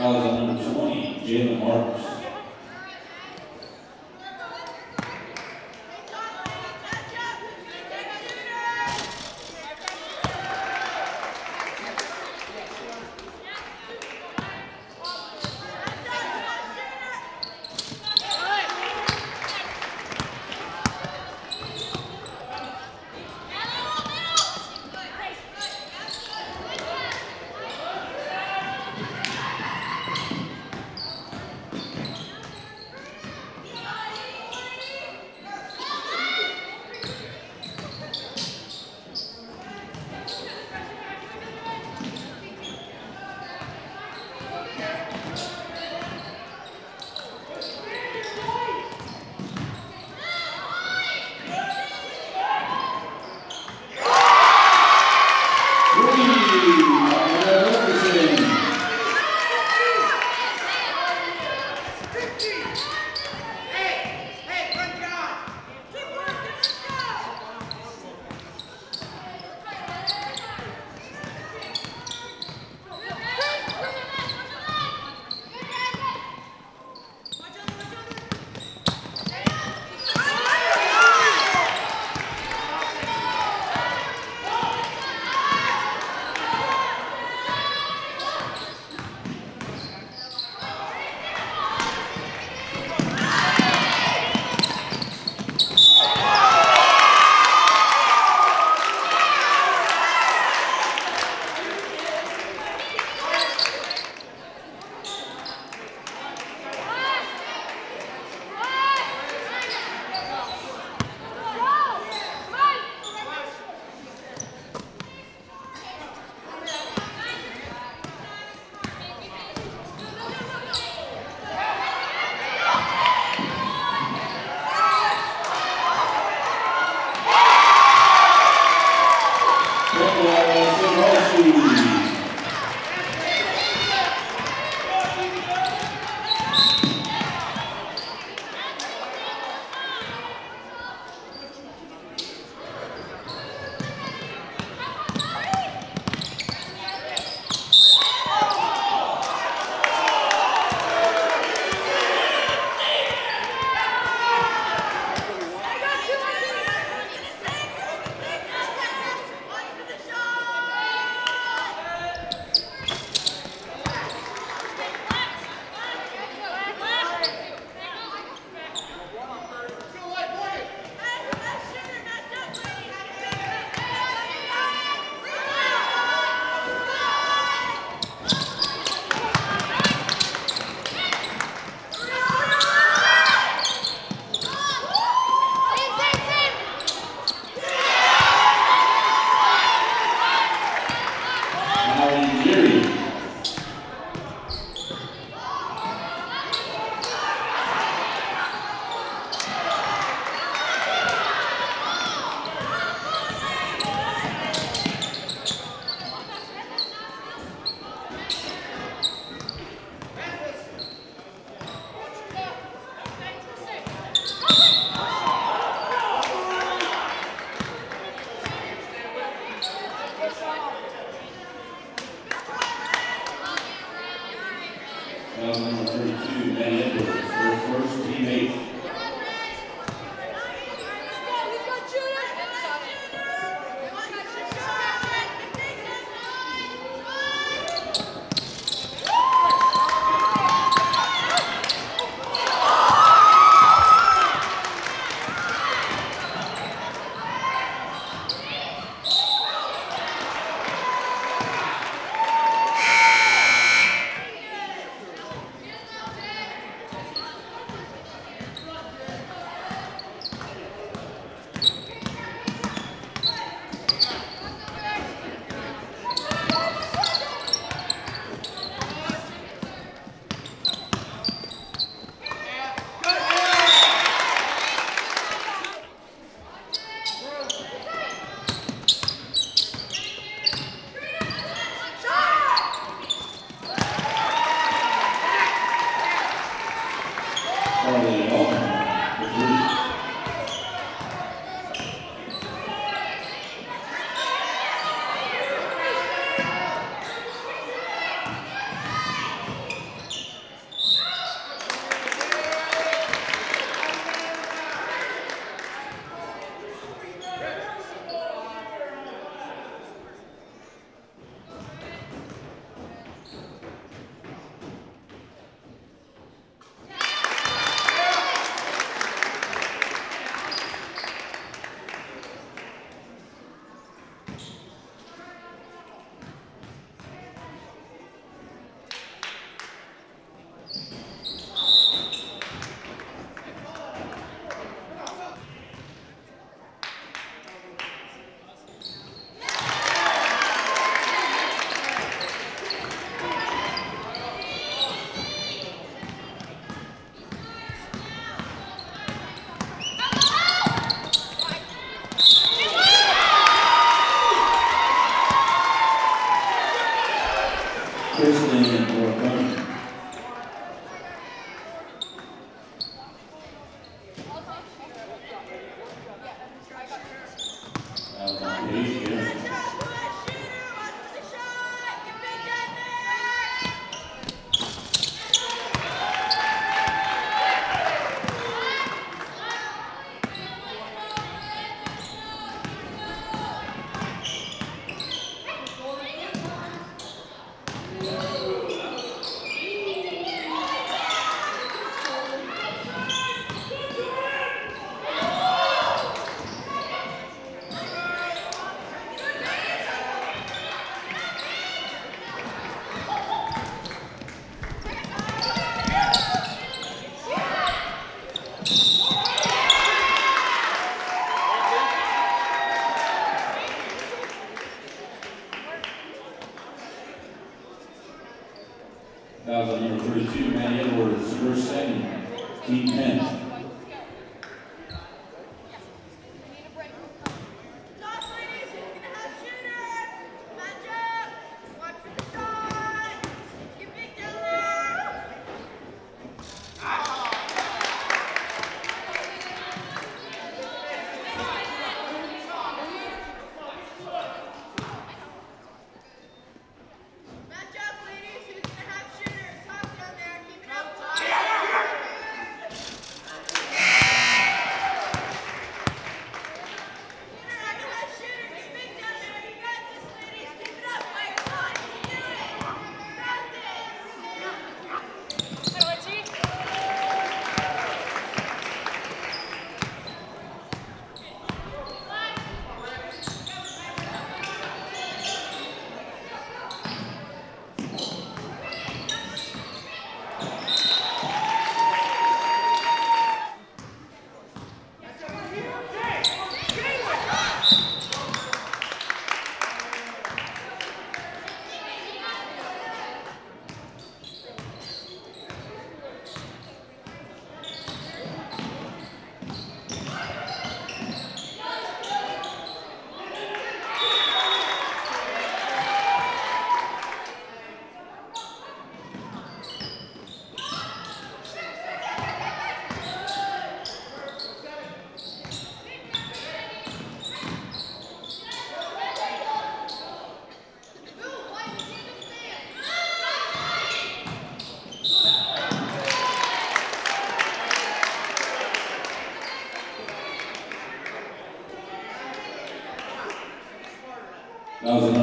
Number twenty, Jalen Marks.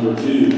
Number two,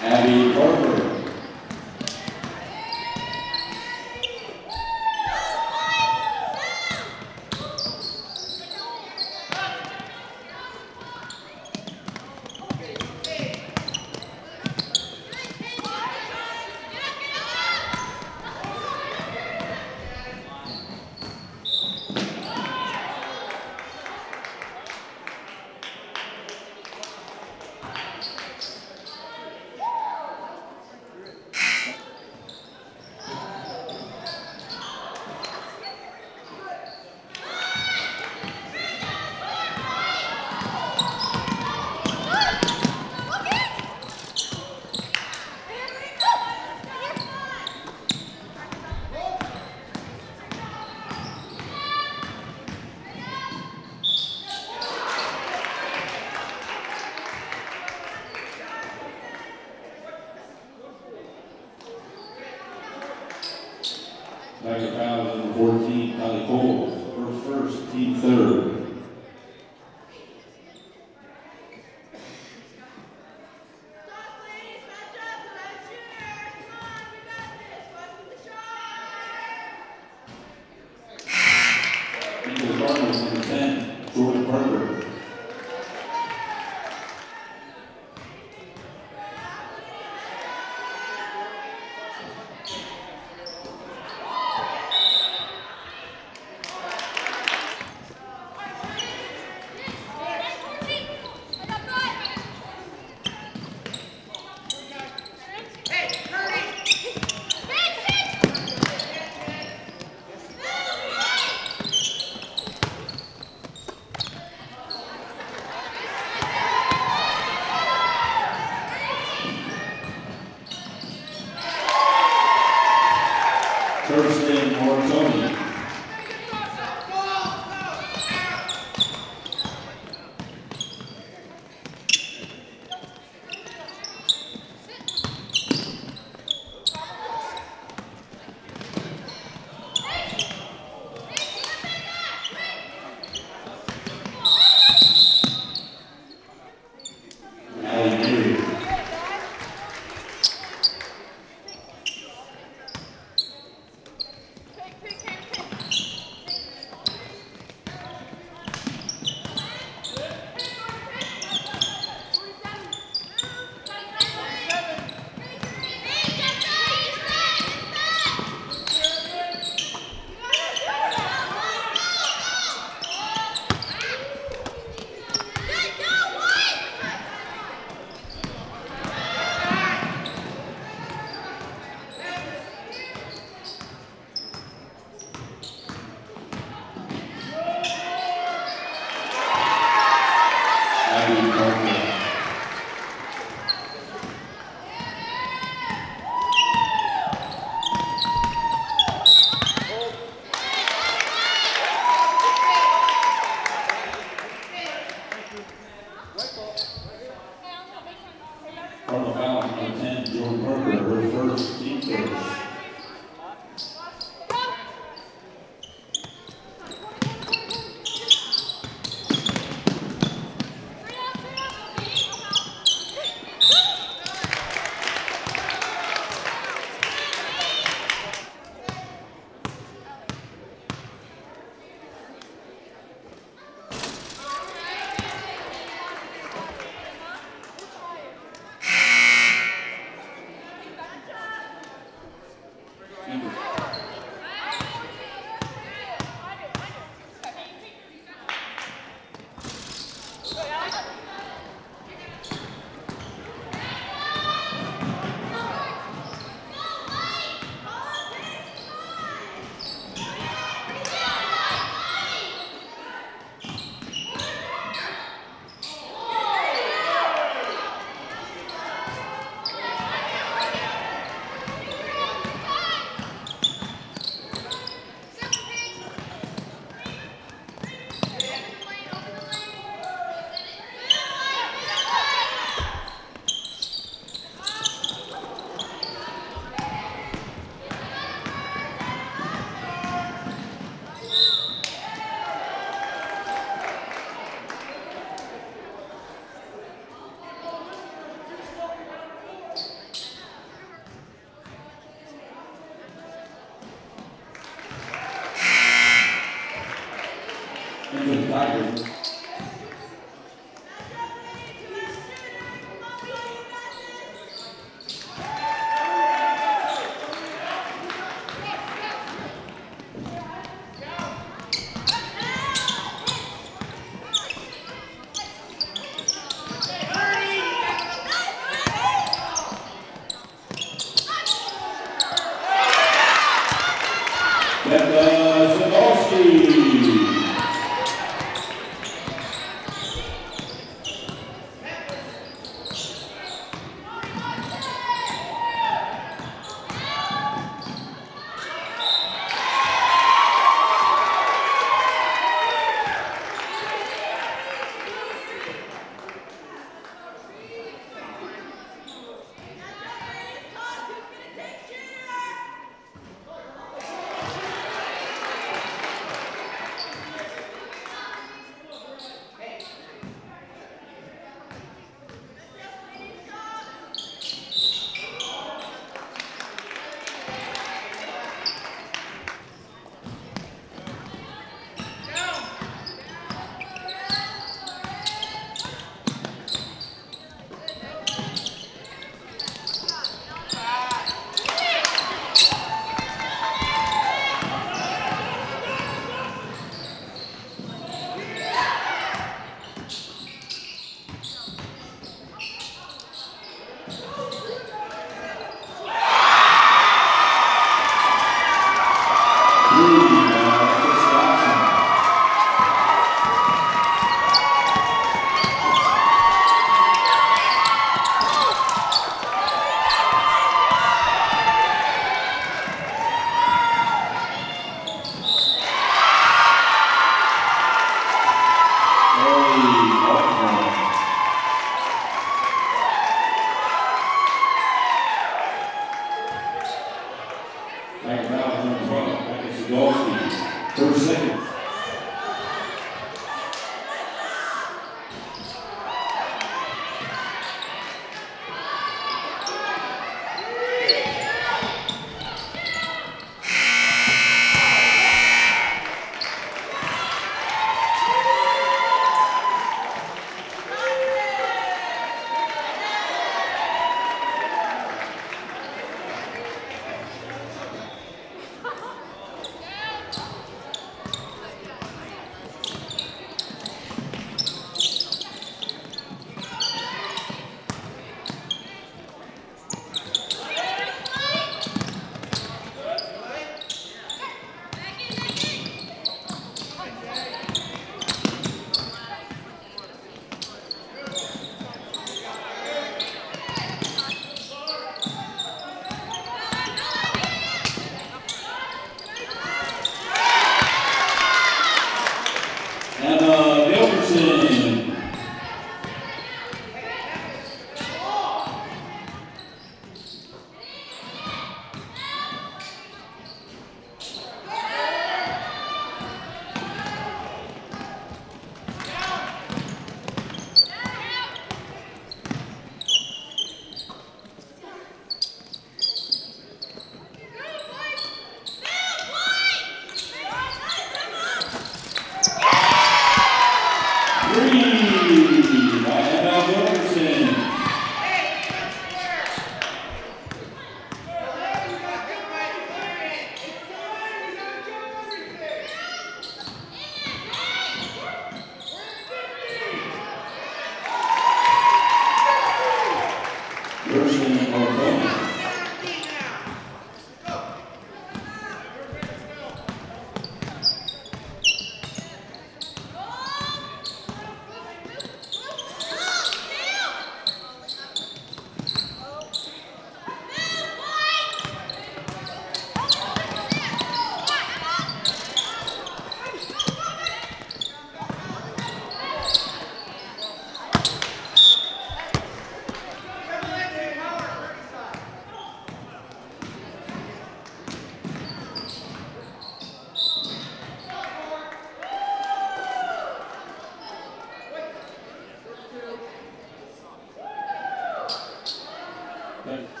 Thank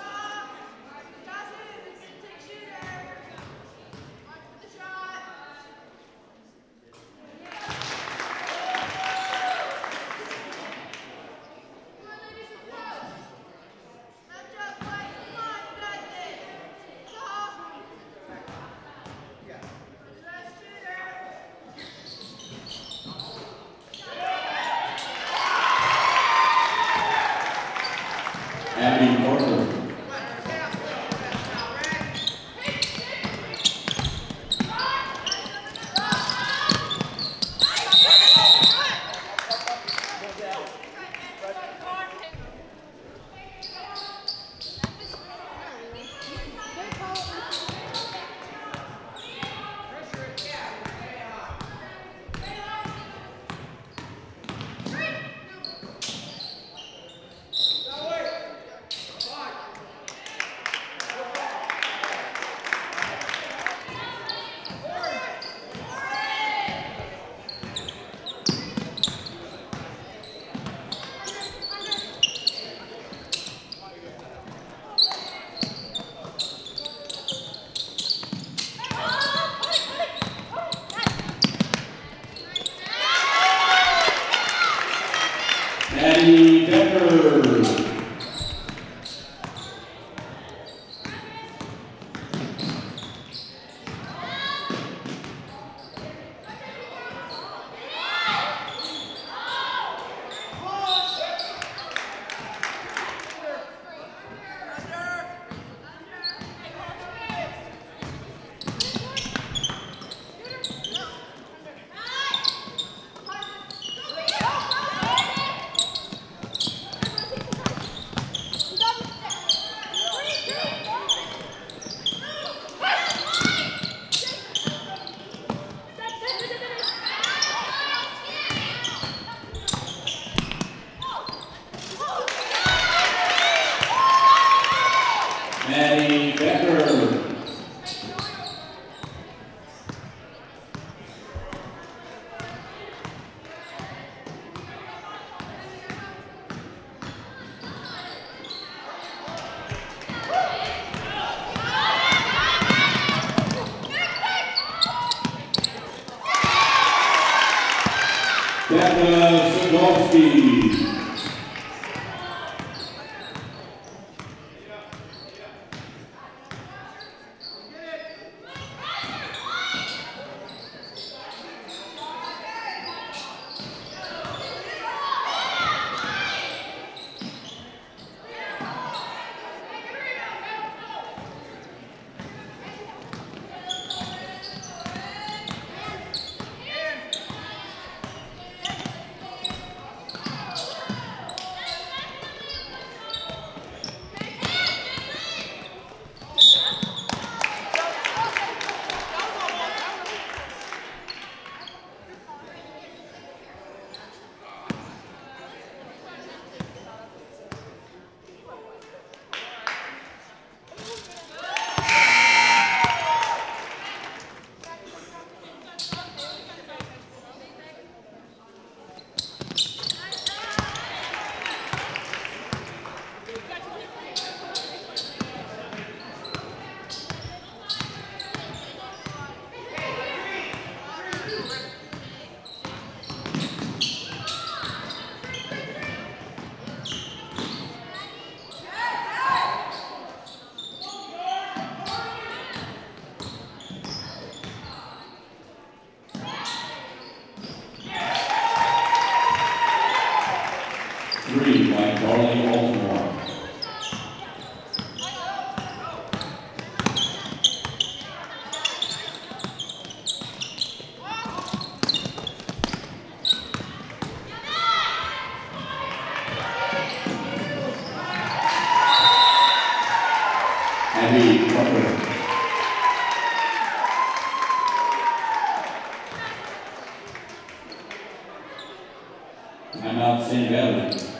Timeout St. Valley.